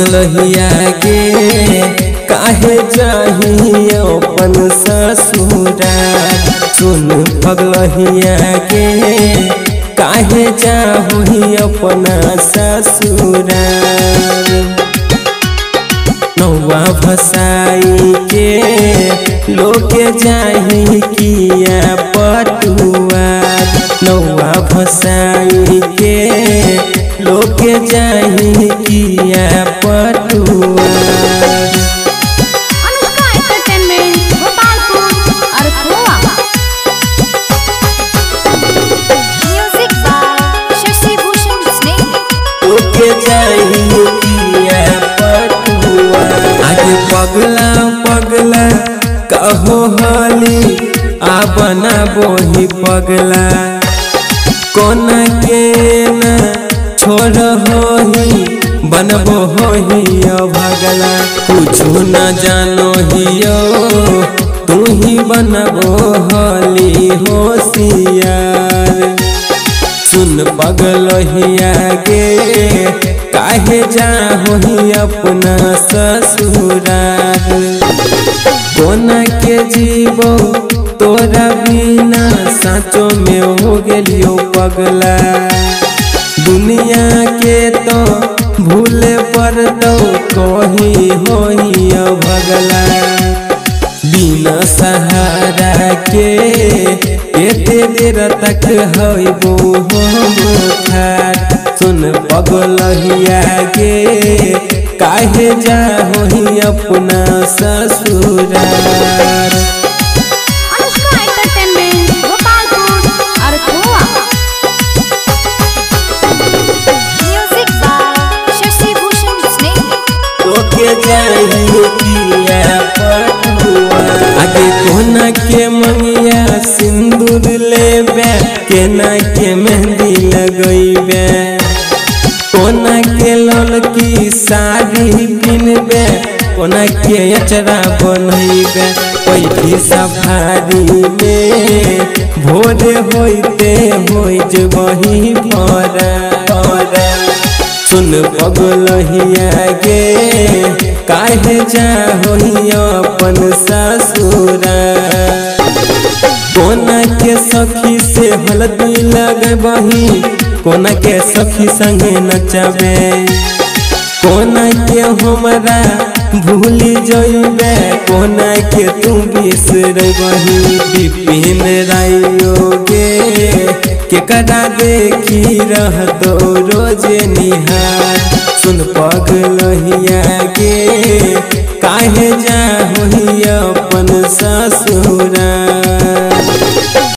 पगलहिया के, काहे अपन ससुरा सुन पगलहिया के, काहे जाही अपना ससुरा नौवा भसाई के, लोग किया किया पटुआ। पगला पगला कहो हाली आ बना बोही पगला। कोन के न छोड़ होही, बनबो होही भगला। कुछु न जानो हियो तू ही बनबो होली होशियार। सुन पगल के काहे जा होही अपना ससुरार। कोना के जीवो तोरा बिना, साँचो में हो गेलियो पगला। दुनिया के तो भूले पर तो कही होई भगला। बिना सहारा के एते देर तक खाट सुन पगलहिया के काहे जा अपना ससुरार कोना के मंगिया सिंदूर लेबे केना के मेहंदी लगैबे कोना के ललकी साड़ी पिनबे कोना के अचरा बनैबे पैठी सफारी में भोरे होइते होई जबही परा परा। सुन पगलहिया गे काहे अपन ससुरा? कोना के सखी से हल्दी लगबही कोना के सखी संगे नचबे? कोना के हमरा भूली जइबे कोना के तू बिसरबही विपिन रायो गे केकरा देखी रह दो रोज निहार? सुन पगलहिया के।